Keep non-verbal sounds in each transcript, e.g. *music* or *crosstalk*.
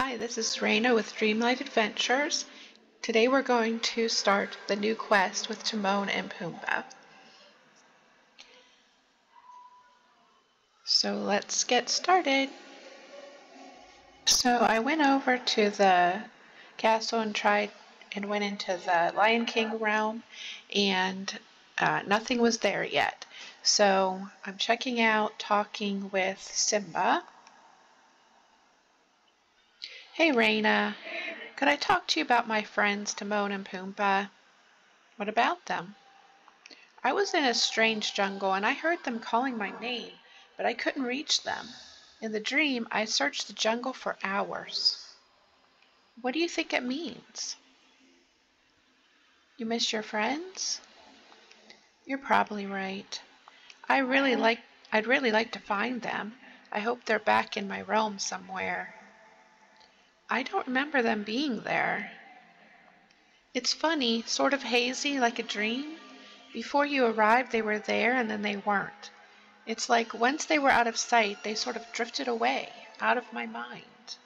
Hi, this is Raina with Dreamlight Adventures. Today we're going to start the new quest with Timon and Pumbaa. So let's get started. So I went over to the castle and tried and went into the Lion King realm and uh, nothing was there yet. So I'm checking out talking with Simba Hey, Raina. Could I talk to you about my friends Timon and Pumbaa? What about them? I was in a strange jungle and I heard them calling my name, but I couldn't reach them. In the dream, I searched the jungle for hours. What do you think it means? You miss your friends? You're probably right. I really like I'd really like to find them. I hope they're back in my realm somewhere. I don't remember them being there. It's funny, sort of hazy, like a dream. Before you arrived, they were there and then they weren't. It's like once they were out of sight, they sort of drifted away, out of my mind.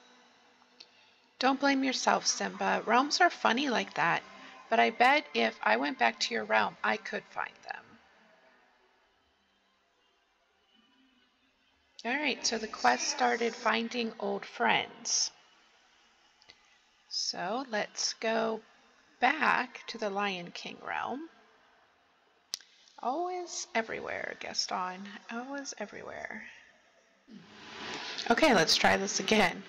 Don't blame yourself, Simba. Realms are funny like that, but I bet if I went back to your realm, I could find them. All right, so the quest started finding old friends. So let's go back to the Lion King realm. Always everywhere, Gaston. Always everywhere. Okay, let's try this again.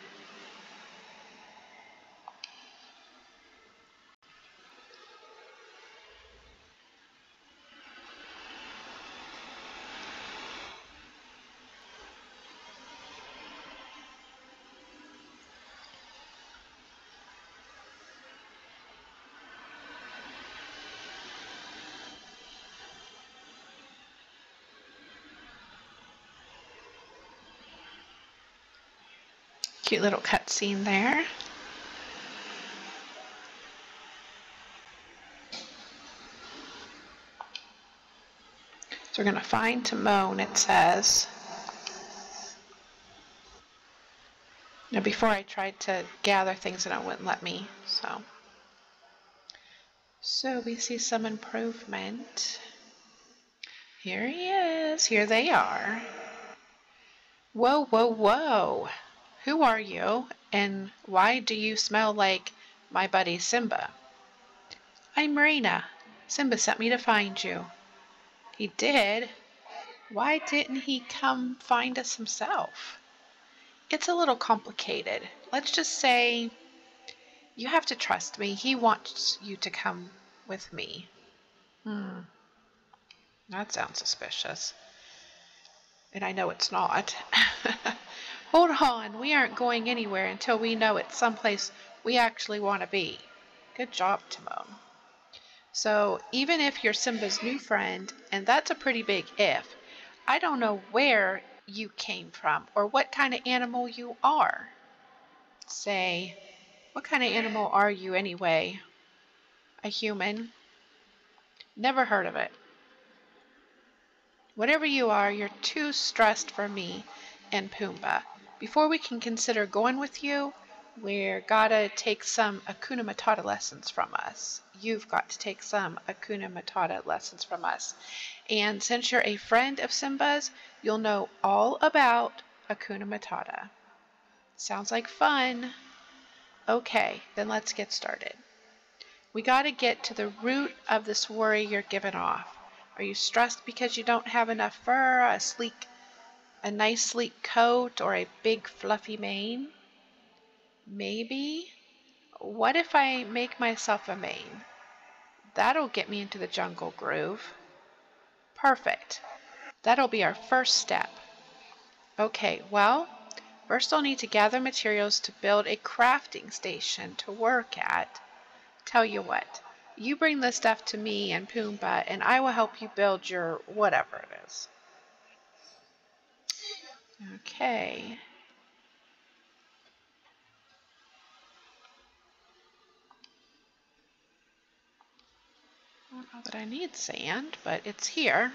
Cute little cutscene there. So we're going to find Timon, it says. Now before I tried to gather things and it wouldn't let me, so. So we see some improvement. Here he is. Here they are. Whoa, whoa, whoa. Who are you, and why do you smell like my buddy Simba? I'm Raina. Simba sent me to find you. He did? Why didn't he come find us himself? It's a little complicated. Let's just say you have to trust me. He wants you to come with me. Hmm. That sounds suspicious. And I know it's not. *laughs* Hold on, we aren't going anywhere until we know it's someplace we actually want to be. Good job, Timon. So, even if you're Simba's new friend, and that's a pretty big if, I don't know where you came from or what kind of animal you are. Say, what kind of animal are you anyway? A human? Never heard of it. Whatever you are, you're too stressed for me and Pumbaa. Before we can consider going with you, we're gotta take some Hakuna Matata lessons from us. You've got to take some Hakuna Matata lessons from us. And since you're a friend of Simba's, you'll know all about Hakuna Matata. Sounds like fun. Okay, then let's get started. We gotta get to the root of this worry you're giving off. Are you stressed because you don't have enough fur, a sleek a nice sleek coat or a big fluffy mane? Maybe. What if I make myself a mane? That'll get me into the jungle groove. Perfect. That'll be our first step. Okay, well, first I'll need to gather materials to build a crafting station to work at. Tell you what, you bring the stuff to me and Pumbaa, and I will help you build your whatever it is. Okay. I don't know that I need sand, but it's here.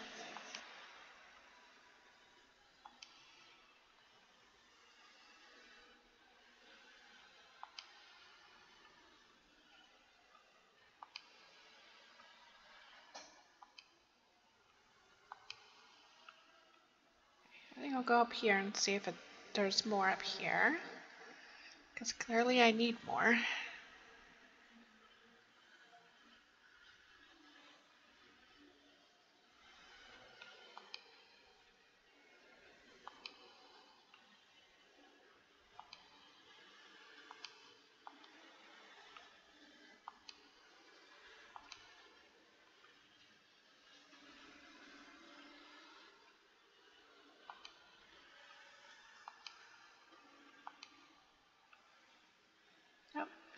I'll go up here and see if it, there's more up here. Because clearly I need more.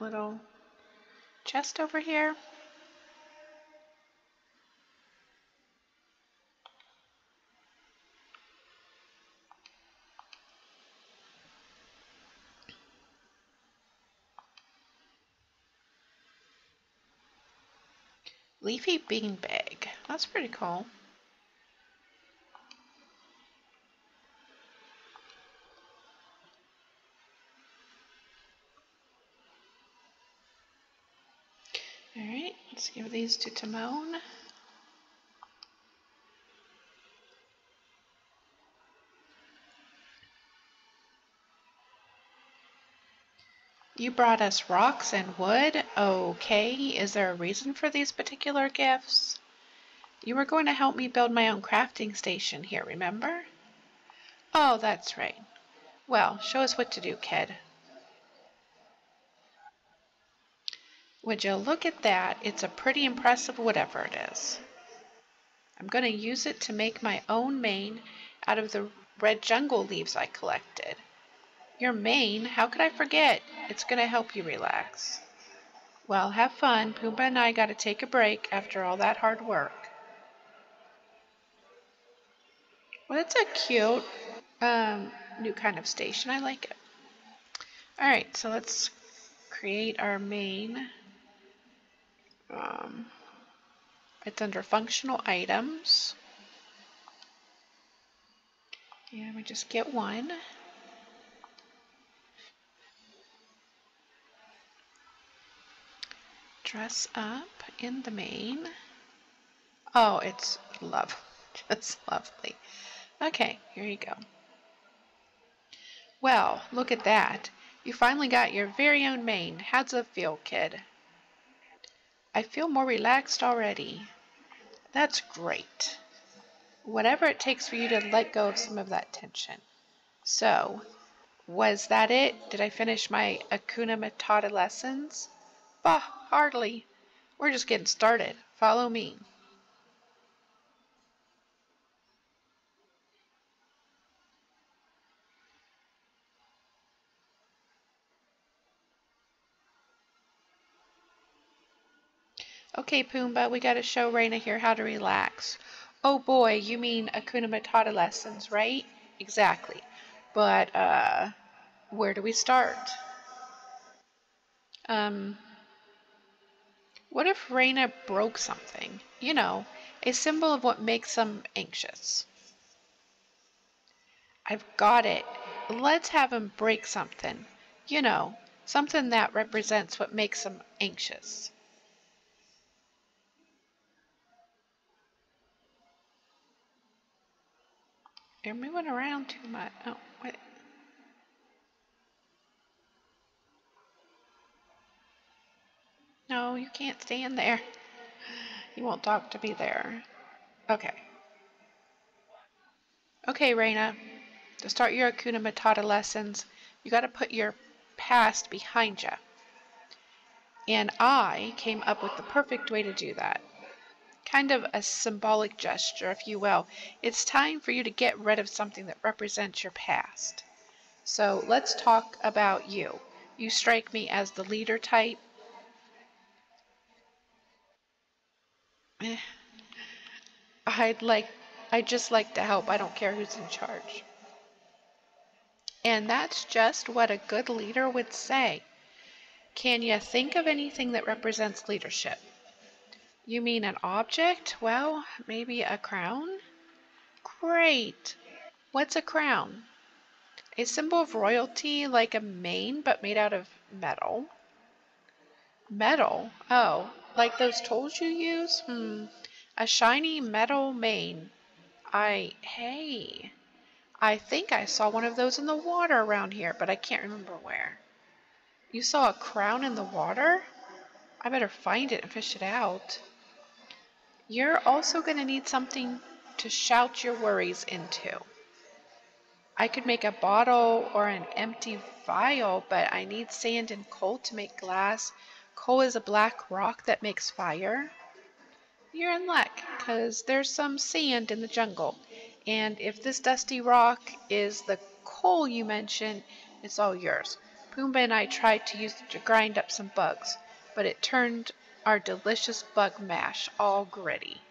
Little chest over here. Leafy beanbag. That's pretty cool. Let's give these to Timon. You brought us rocks and wood. Okay, is there a reason for these particular gifts? You were going to help me build my own crafting station here, remember? Oh, that's right. Well, show us what to do, kid. Would you look at that? It's a pretty impressive whatever it is. I'm going to use it to make my own mane out of the red jungle leaves I collected. Your mane? How could I forget? It's going to help you relax. Well, have fun. Pumbaa and I got to take a break after all that hard work. Well, it's a cute um, new kind of station. I like it. All right, so let's create our mane. Um, it's under functional items. And we just get one. Dress up in the mane. Oh, it's love. *laughs* Just lovely. Okay, here you go. Well, look at that. You finally got your very own mane. How's it feel, kid? I feel more relaxed already. That's great. Whatever it takes for you to let go of some of that tension. So, was that it? Did I finish my Hakuna Matata lessons? Bah, hardly. We're just getting started. Follow me. Okay, Pumbaa, we got to show Raina here how to relax. Oh boy, you mean Hakuna Matata lessons, right? Exactly. But, uh, where do we start? Um, what if Raina broke something? You know, a symbol of what makes them anxious. I've got it. Let's have him break something. You know, something that represents what makes them anxious. You're moving around too much. Oh, wait. No, you can't stand there. You won't talk to me there. Okay. Okay, Raina. To start your Hakuna Matata lessons, you got to put your past behind you. And I came up with the perfect way to do that kind of a symbolic gesture, if you will. It's time for you to get rid of something that represents your past. So let's talk about you. You strike me as the leader type. Eh. I'd like, I just like to help. I don't care who's in charge. And that's just what a good leader would say. Can you think of anything that represents leadership? You mean an object? Well, maybe a crown? Great! What's a crown? A symbol of royalty, like a mane, but made out of metal. Metal? Oh, like those tools you use? Hmm. A shiny metal mane. I, hey, I think I saw one of those in the water around here, but I can't remember where. You saw a crown in the water? I better find it and fish it out. You're also going to need something to shout your worries into. I could make a bottle or an empty vial, but I need sand and coal to make glass. Coal is a black rock that makes fire. You're in luck, because there's some sand in the jungle. And if this dusty rock is the coal you mentioned, it's all yours. Pumbaa and I tried to use it to grind up some bugs, but it turned our delicious bug mash all gritty.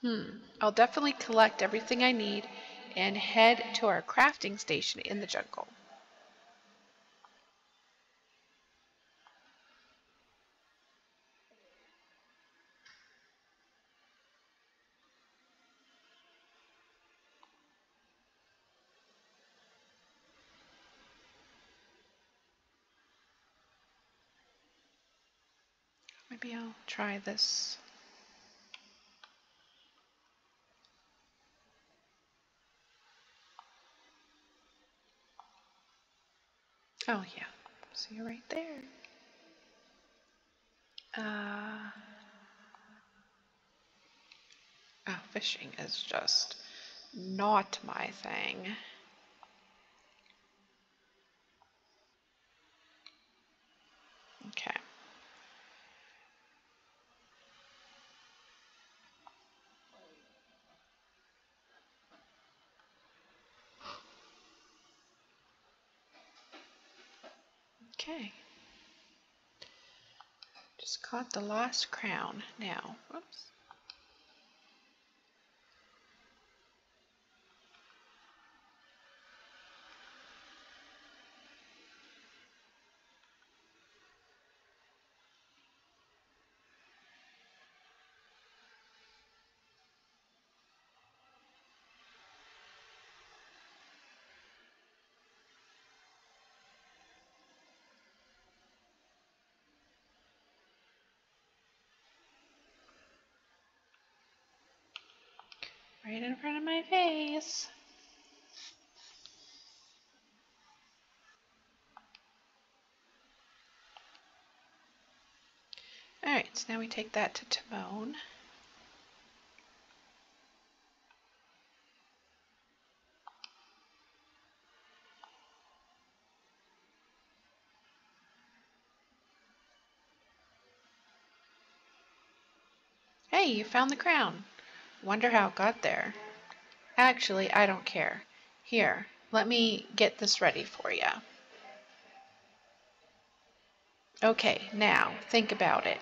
Hmm, I'll definitely collect everything I need and head to our crafting station in the jungle. Maybe I'll try this Oh, yeah. See you right there. Uh, oh, fishing is just not my thing. Okay. Okay. Just caught the lost crown now. Whoops. Right in front of my face. Alright, so now we take that to Timon. Hey, you found the crown. Wonder how it got there. Actually, I don't care. Here, let me get this ready for you. Okay, now, think about it.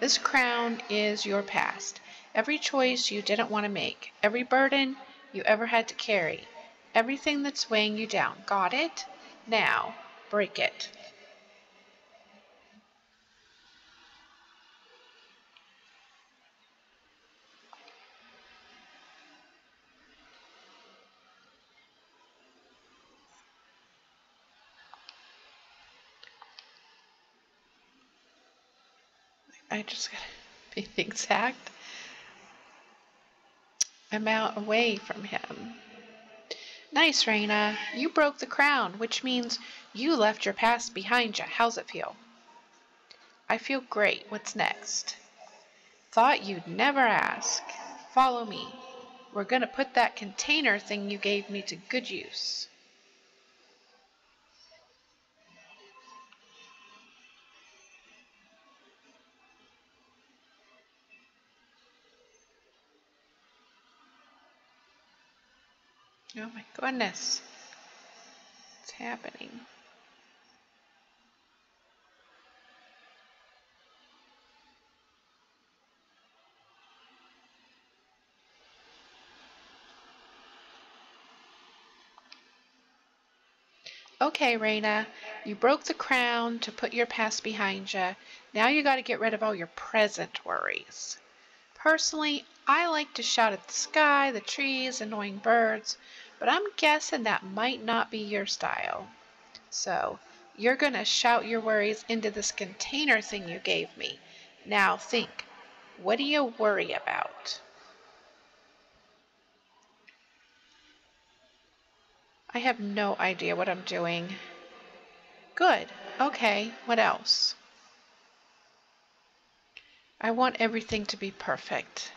This crown is your past. Every choice you didn't want to make, every burden you ever had to carry, everything that's weighing you down. Got it? Now, break it. Just gotta *laughs* be the exact amount away from him. Nice, Raina. You broke the crown, which means you left your past behind you. How's it feel? I feel great. What's next? Thought you'd never ask. Follow me. We're gonna put that container thing you gave me to good use. Oh my goodness. What's happening? Okay, Raina, you broke the crown to put your past behind you. Now you got to get rid of all your present worries. Personally, I like to shout at the sky, the trees, annoying birds, but I'm guessing that might not be your style. So, you're going to shout your worries into this container thing you gave me. Now think, what do you worry about? I have no idea what I'm doing. Good. Okay, what else? I want everything to be perfect.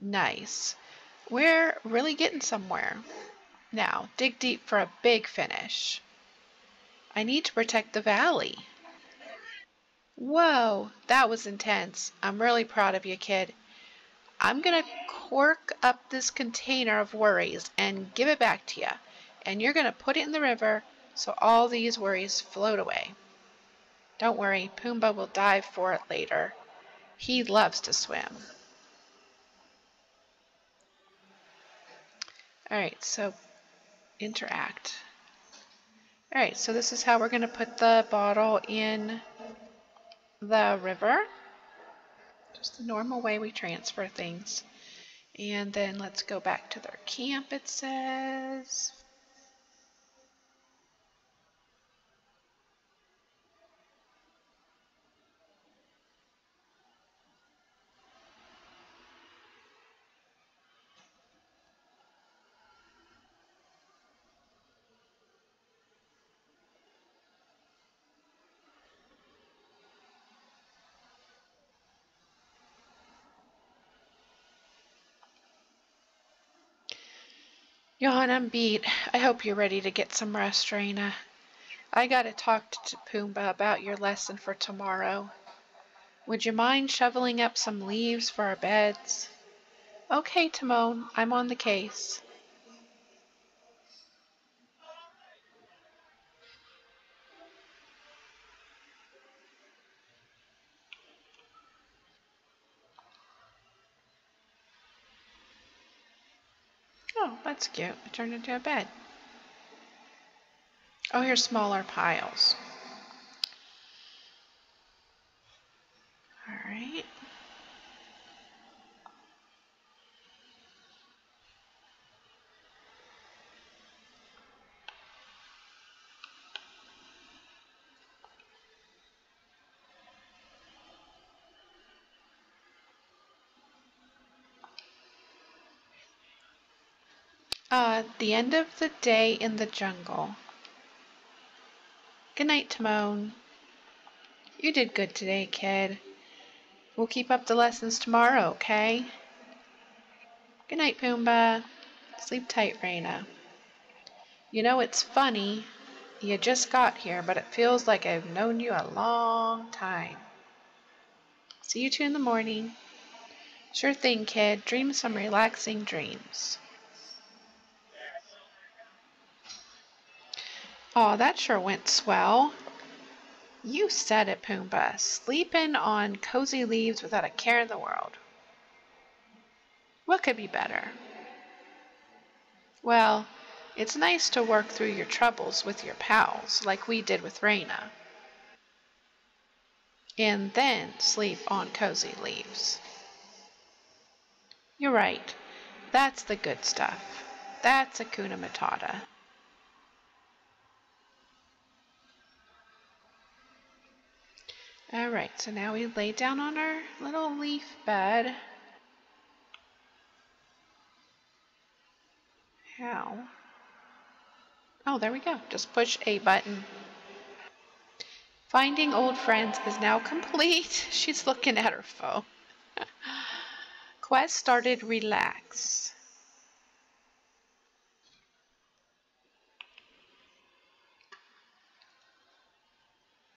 Nice. We're really getting somewhere. Now, dig deep for a big finish. I need to protect the valley. Whoa, that was intense. I'm really proud of you, kid. I'm going to cork up this container of worries and give it back to you. And you're going to put it in the river so all these worries float away. Don't worry, Pumbaa will dive for it later. He loves to swim. All right, so interact. All right, so this is how we're going to put the bottle in the river. Just the normal way we transfer things. And then let's go back to their camp, it says. Yawn, I'm beat. I hope you're ready to get some rest, Raina. I gotta talk to Pumbaa about your lesson for tomorrow. Would you mind shoveling up some leaves for our beds? Okay, Timon, I'm on the case. Oh, that's cute. It turned into a bed. Oh, here's smaller piles. All right. Uh, the end of the day in the jungle. Good night, Timon. You did good today, kid. We'll keep up the lessons tomorrow, okay? Good night, Pumbaa. Sleep tight, Raina. You know, it's funny. You just got here, but it feels like I've known you a long time. See you two in the morning. Sure thing, kid. Dream some relaxing dreams. Oh, that sure went swell. You said it, Pumbaa. Sleeping on cozy leaves without a care in the world. What could be better? Well, it's nice to work through your troubles with your pals, like we did with Raina. And then sleep on cozy leaves. You're right. That's the good stuff. That's Hakuna Matata. All right, so now we lay down on our little leaf bed. How? Oh, there we go. Just push a button. Finding old friends is now complete. *laughs* She's looking at her phone. *laughs* Quest started relax.